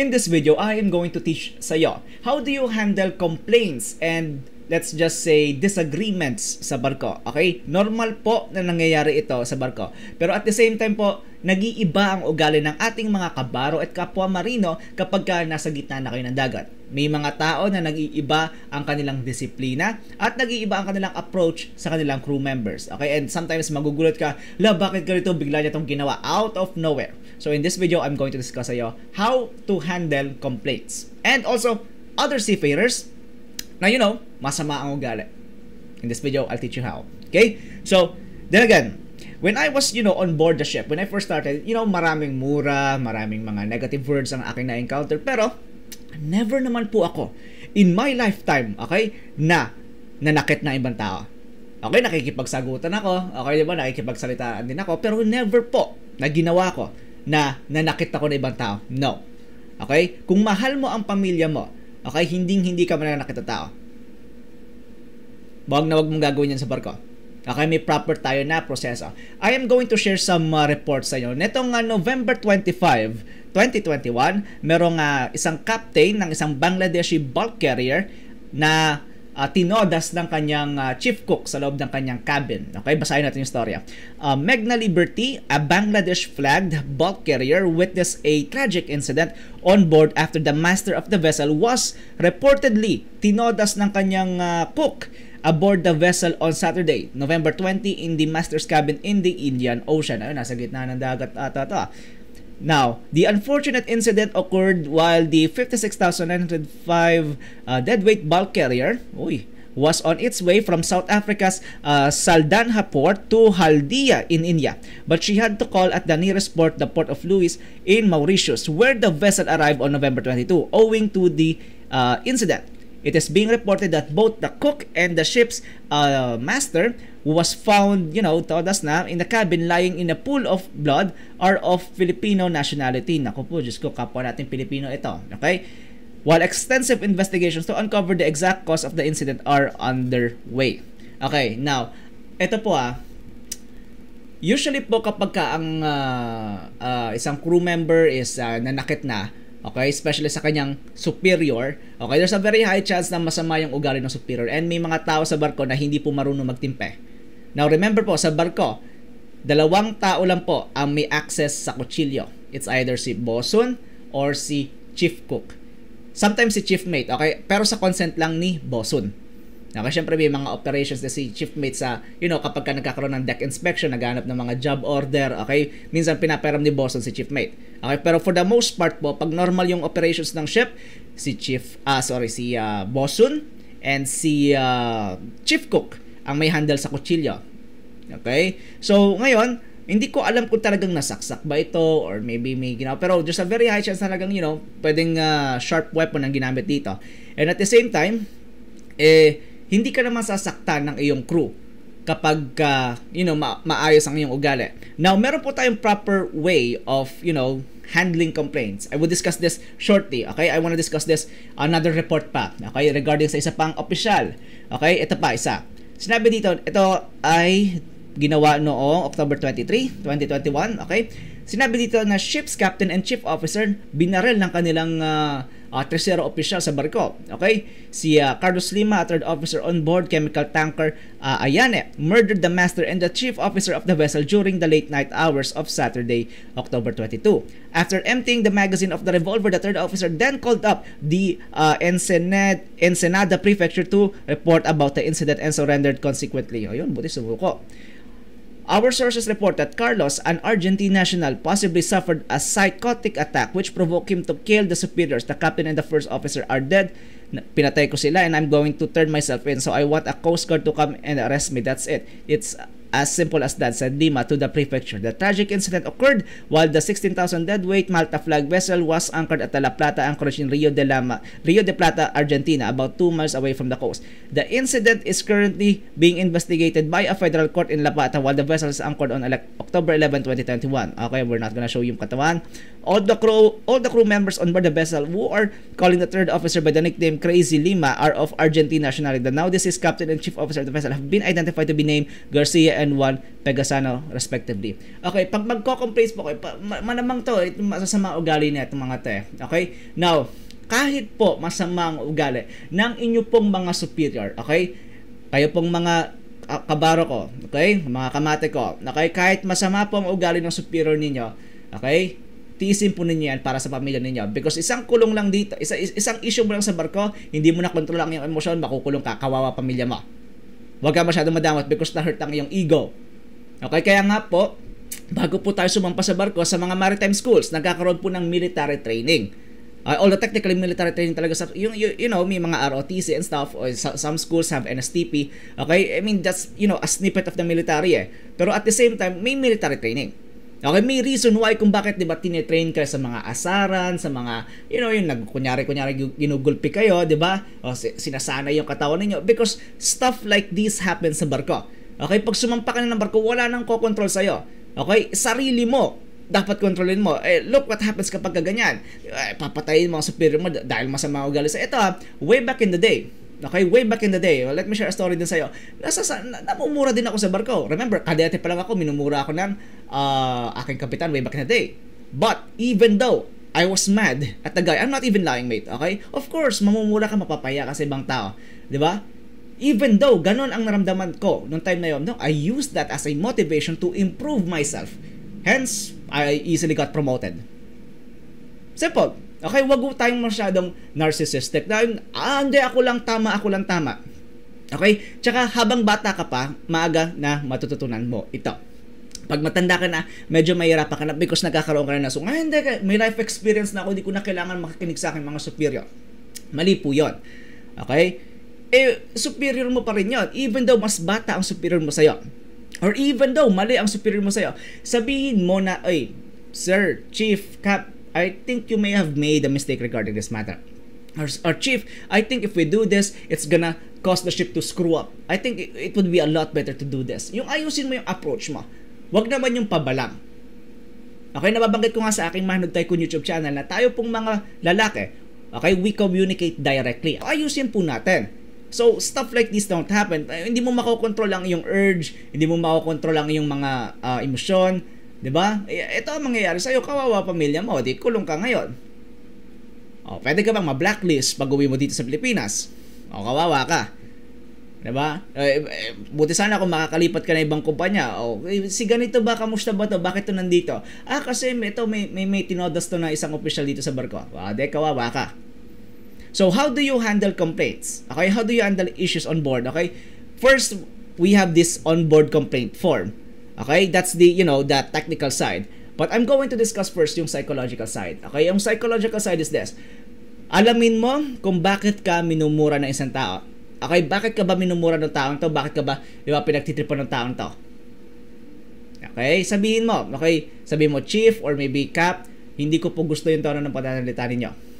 In this video, I am going to teach sa'yo how do you handle complaints and let's just say disagreements sa barko. Okay? Normal po na nangyayari ito sa barko. Pero at the same time po, nag-iiba ang ugali ng ating mga kabaro at kapwa marino kapag ka nasa gitna na kayo ng dagat. May mga tao na nag-iiba ang kanilang disiplina at nag-iiba ang kanilang approach sa kanilang crew members. Okay? And sometimes magugulat ka, la, bakit ganito bigla niya itong ginawa out of nowhere. So in this video, I'm going to discuss sa iyo how to handle complaints. And also, other seafarers na you know, masama ang ugali. In this video, I'll teach you how. Okay? So, then again, when I was, you know, on board the ship, when I first started, you know, maraming mura, maraming mga negative words ang aking na-encounter. Pero, never naman po ako in my lifetime, okay, na nanakit na ibang tao. Okay, nakikipagsagutan ako. Okay, di ba? Nakikipagsalitaan din ako. Pero never po na ginawa ko na nanakit ako ng ibang tao. No. Okay? Kung mahal mo ang pamilya mo, okay, hindi hindi ka mananakit ng tao. Wag na wag mong gagawin yan sa barko. Okay, may proper tayo na proseso. I am going to share some uh, reports sa inyo. Netong uh, November 25, 2021, merong uh, isang captain ng isang Bangladeshi bulk carrier na uh, tinodas ng kanyang uh, chief cook sa loob ng kanyang cabin. Okay, basahin natin yung storya. Uh, Megna Liberty, a Bangladesh-flagged bulk carrier, witnessed a tragic incident on board after the master of the vessel was reportedly tinodas ng kanyang uh, cook aboard the vessel on Saturday, November 20 in the master's cabin in the Indian Ocean. Ayun, nasa gitna ng dagat ata to. Now, the unfortunate incident occurred while the 56,905 uh, deadweight bulk carrier uy, was on its way from South Africa's uh, Saldanha port to Haldia in India. But she had to call at the nearest port, the port of Louis in Mauritius, where the vessel arrived on November 22, owing to the uh, incident. It is being reported that both the cook and the ship's uh, master was found, you know, todas na, in the cabin lying in a pool of blood are of Filipino nationality. Naku po, Diyos ko, kapwa natin Pilipino ito. Okay? While extensive investigations to uncover the exact cause of the incident are underway. Okay, now, ito po ah, usually po kapag ka ang uh, uh, isang crew member is uh, nanakit na, Okay, especially sa kanyang superior. Okay, there's a very high chance na masama yung ugali ng superior. And may mga tao sa barko na hindi po marunong magtimpe. Now, remember po, sa barko, dalawang tao lang po ang may access sa kutsilyo. It's either si bosun or si chief cook. Sometimes si chief mate, okay? Pero sa consent lang ni bosun. Okay, syempre may mga operations na si chief mate sa, you know, kapag ka nagkakaroon ng deck inspection, naghanap ng mga job order, okay? Minsan pinaperam ni bosun si chief mate. Okay, pero for the most part po, pag normal yung operations ng ship, si chief, ah, sorry, si uh, bosun and si uh, chief cook ang may handle sa kutsilyo. Okay? So, ngayon, hindi ko alam kung talagang nasaksak ba ito or maybe may ginawa. Pero there's a very high chance talagang, you know, pwedeng uh, sharp weapon ang ginamit dito. And at the same time, eh, hindi ka naman sasaktan ng iyong crew kapag uh, you know ma- maayos ang iyong ugali. Now, meron po tayong proper way of, you know, handling complaints. I will discuss this shortly. Okay? I want to discuss this another report pa. Okay? Regarding sa isa pang official. Okay? Ito pa isa. Sinabi dito, ito ay ginawa noong October 23, 2021. Okay? Sinabi dito na ship's captain and chief officer binarel ng kanilang uh, uh, tercero official sa barko. Okay? Si uh, Carlos Lima, third officer on board chemical tanker uh, Ayane, murdered the master and the chief officer of the vessel during the late night hours of Saturday, October 22. After emptying the magazine of the revolver, the third officer then called up the uh, Ensenada, Ensenada Prefecture to report about the incident and surrendered consequently. Ayun, buti sumuko. Our sources report that Carlos, an Argentine national, possibly suffered a psychotic attack which provoked him to kill the superiors. The captain and the first officer are dead. Pinatay ko sila and I'm going to turn myself in. So I want a coast guard to come and arrest me. That's it. It's as simple as that, said Lima to the prefecture. The tragic incident occurred while the 16,000 deadweight Malta flag vessel was anchored at La Plata, anchorage in Rio de, Lama, Rio de Plata, Argentina, about 2 miles away from the coast. The incident is currently being investigated by a federal court in La Plata while the vessel is anchored on October 11, 2021. Okay, we're not gonna show yung katawan. All the crew, all the crew members on board the vessel who are calling the third officer by the nickname Crazy Lima are of Argentine nationality. The now deceased captain and chief officer of the vessel have been identified to be named Garcia PN1, Pegasano, respectively. Okay, pag magko-complaints po kayo, pa, manamang to, ito masasama ugali na itong mga to eh. Okay? Now, kahit po masama ang ugali ng inyo pong mga superior, okay? Kayo pong mga kabaro ko, okay? Mga kamate ko, okay? Kahit masama po ang ugali ng superior ninyo, okay? tiisin po ninyo yan para sa pamilya ninyo. Because isang kulong lang dito, isa, isang issue mo lang sa barko, hindi mo na kontrol ang iyong emosyon, makukulong ka, kawawa pamilya mo. Huwag ka masyadong madamot because na-hurt ang iyong ego. Okay, kaya nga po, bago po tayo sumampa sa barko sa mga maritime schools, nagkakaroon po ng military training. Uh, although technically military training talaga sa yung you, you know may mga ROTC and stuff or some schools have NSTP okay I mean that's you know a snippet of the military eh pero at the same time may military training Okay, may reason why kung bakit 'di ba tinetrain ka sa mga asaran, sa mga you know, yung nagkunyari kunyari ginugulpi kayo, 'di ba? O sinasanay yung katawan ninyo because stuff like this happens sa barko. Okay, pag sumampa ka na ng barko, wala nang kokontrol sa iyo. Okay, sarili mo dapat kontrolin mo. Eh, look what happens kapag ganyan. Eh, papatayin mo ang superior mo dahil masama ugali sa ito ha. Way back in the day, Okay, way back in the day, well, let me share a story din sa'yo. Nasa, na, namumura din ako sa barko. Remember, kadete pa lang ako, minumura ako ng uh, aking kapitan way back in the day. But, even though I was mad at the guy, I'm not even lying, mate, okay? Of course, mamumura ka, mapapaya ka sa ibang tao. Di ba? Even though, ganun ang naramdaman ko nung time na yun, no, I used that as a motivation to improve myself. Hence, I easily got promoted. Simple. Okay, wag tayong masyadong narcissistic. Dahil, ah, hindi, ako lang tama, ako lang tama. Okay? Tsaka habang bata ka pa, maaga na matututunan mo ito. Pag matanda ka na, medyo mahirapan ka na because nagkakaroon ka na na so, ah, may life experience na ako, hindi ko na kailangan makikinig sa akin mga superior. Mali po yun. Okay? Eh, superior mo pa rin yun. Even though mas bata ang superior mo sa'yo. Or even though mali ang superior mo sa'yo, sabihin mo na, ay, Sir, Chief, Cap, I think you may have made a mistake regarding this matter. Our, our chief, I think if we do this, it's gonna cause the ship to screw up. I think it, it would be a lot better to do this. Yung ayusin mo yung approach mo. Wag naman yung pabalang. Okay, nababanggit ko nga sa aking Manod Tycoon YouTube channel na tayo pong mga lalaki, okay, we communicate directly. Ayusin po natin. So, stuff like this don't happen. Hindi mo makokontrol ang iyong urge, hindi mo makokontrol ang iyong mga uh, emosyon, 'Di ba? Ito ang mangyayari sa iyo, kawawa pamilya mo, di kulong ka ngayon. Oh, pwede ka bang ma-blacklist pag uwi mo dito sa Pilipinas? O, kawawa ka. 'Di ba? Eh, eh, buti sana kung makakalipat ka na ibang kumpanya. O, eh, si ganito ba, kamusta ba to? Bakit to nandito? Ah, kasi ito may may, may tinodas to na isang official dito sa barko. Ah, de kawawa ka. So, how do you handle complaints? Okay, how do you handle issues on board? Okay? First, we have this onboard complaint form. Okay? That's the, you know, the technical side. But I'm going to discuss first yung psychological side. Okay? Yung psychological side is this. Alamin mo kung bakit ka minumura ng isang tao. Okay? Bakit ka ba minumura ng taong to? Bakit ka ba, di ba, pinagtitripan ng taong to? Okay? Sabihin mo. Okay? Sabihin mo, chief or maybe cap, hindi ko po gusto yung tono ng pananalita ninyo.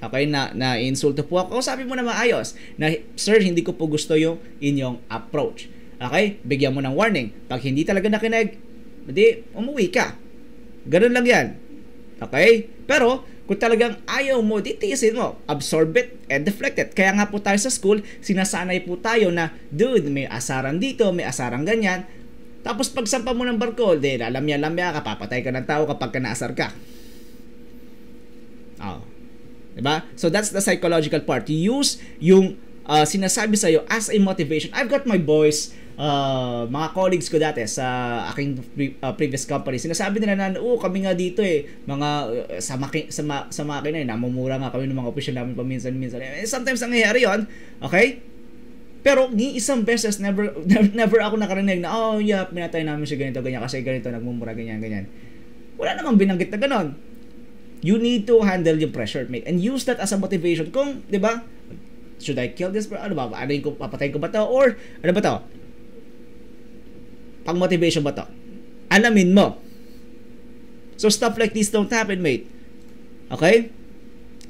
Okay, na, na insulto po ako. Sabi mo na maayos na, sir, hindi ko po gusto yung inyong approach. Okay? Bigyan mo ng warning. Pag hindi talaga nakinig, hindi, umuwi ka. Ganun lang yan. Okay? Pero, kung talagang ayaw mo, ditiisin mo. Absorb it and deflect it. Kaya nga po tayo sa school, sinasanay po tayo na, dude, may asaran dito, may asaran ganyan. Tapos pagsampa mo ng barko, di, lalamya-lamya ka, ka ng tao kapag ka naasar ka. Oh. Diba? So that's the psychological part. Use yung uh, sinasabi sa'yo as a motivation. I've got my boys uh, mga colleagues ko dati sa aking pre- uh, previous company, sinasabi nila na, oh, kami nga dito eh, mga sa, maki- sa, ma- sa makina eh, namumura nga kami ng mga official namin paminsan-minsan. Eh, sometimes nangyayari yon okay? Pero ni isang beses never never ako nakarinig na oh yeah pinatay namin si ganito ganyan kasi ganito nagmumura ganyan ganyan. Wala namang binanggit na ganon. You need to handle yung pressure mate and use that as a motivation. Kung 'di ba? Should I kill this? Ano ba? Ano yung papatayin ko ba to? Or ano ba to? Pang motivation ba to? Alamin mo. So stuff like this don't happen, mate. Okay?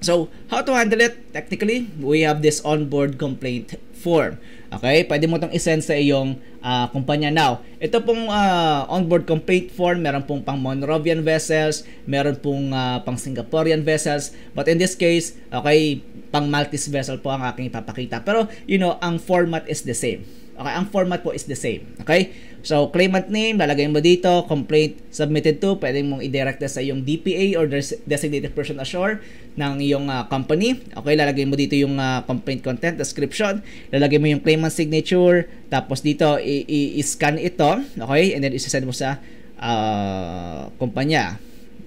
So, how to handle it? Technically, we have this onboard complaint form. Okay? Pwede mo itong isend sa iyong uh, kumpanya. Now, ito pong uh, onboard complaint form, meron pong pang Monrovian vessels, meron pong uh, pang Singaporean vessels. But in this case, okay, pang Maltese vessel po ang aking ipapakita. Pero, you know, ang format is the same. Okay, ang format po is the same. Okay? So, claimant name, lalagay mo dito, complaint submitted to, pwedeng mong i-direct sa yung DPA or designated person ashore ng iyong uh, company. Okay, lalagay mo dito yung uh, complaint content, description, lalagay mo yung claimant signature, tapos dito i-scan ito, okay, and then isasend mo sa uh, kumpanya.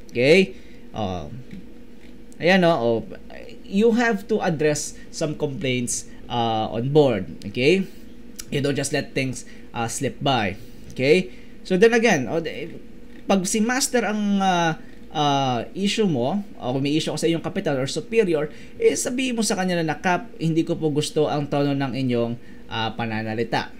Okay? Uh, ayan no, oh, you have to address some complaints uh, on board. Okay? You don't just let things uh, slip by. Okay? So then again, oh, pag si master ang uh, uh, issue mo, o kung may issue ka sa iyong capital or superior, eh sabihin mo sa kanya na nakap, hindi ko po gusto ang tono ng inyong uh, pananalita.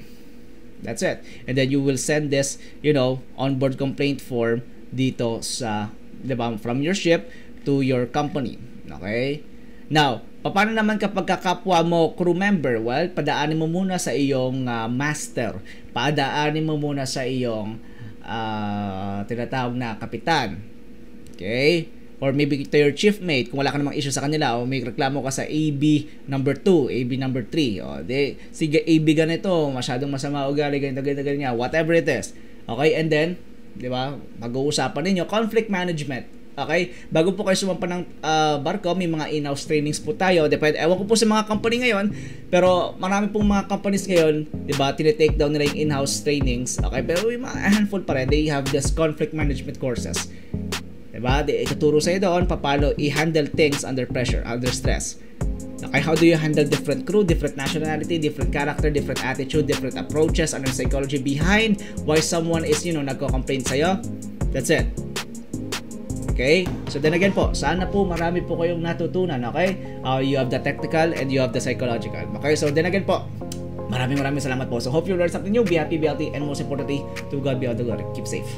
That's it. And then you will send this, you know, onboard complaint form dito sa, di from your ship to your company. Okay? Now, paano naman kapag kakapwa mo crew member? Well, padaanin mo muna sa iyong uh, master. Padaanin mo muna sa iyong uh, tinatawag na kapitan. Okay? Or maybe to your chief mate kung wala ka namang issue sa kanila o may reklamo ka sa AB number 2, AB number 3. O, de, sige, AB ganito, masyadong masama ugali, ganito, ganito, ganito, whatever it is. Okay? And then, di ba, mag-uusapan ninyo, conflict management Okay? Bago po kayo sumampa ng uh, barko, may mga in-house trainings po tayo. Depende, ewan ko po sa mga company ngayon, pero marami pong mga companies ngayon, di ba, tinitake down nila yung in-house trainings. Okay? Pero may mga handful pa rin, they have this conflict management courses. Di ba? Ituturo sa'yo doon, papalo i-handle things under pressure, under stress. Okay, how do you handle different crew, different nationality, different character, different attitude, different approaches, ano psychology behind why someone is, you know, nagko-complain sa'yo? That's it. Okay? So then again po, sana po marami po kayong natutunan, okay? Uh, you have the technical and you have the psychological. Okay? So then again po, maraming maraming salamat po. So hope you learned something new. Be happy, be healthy, and most importantly, to God be all the glory. Keep safe.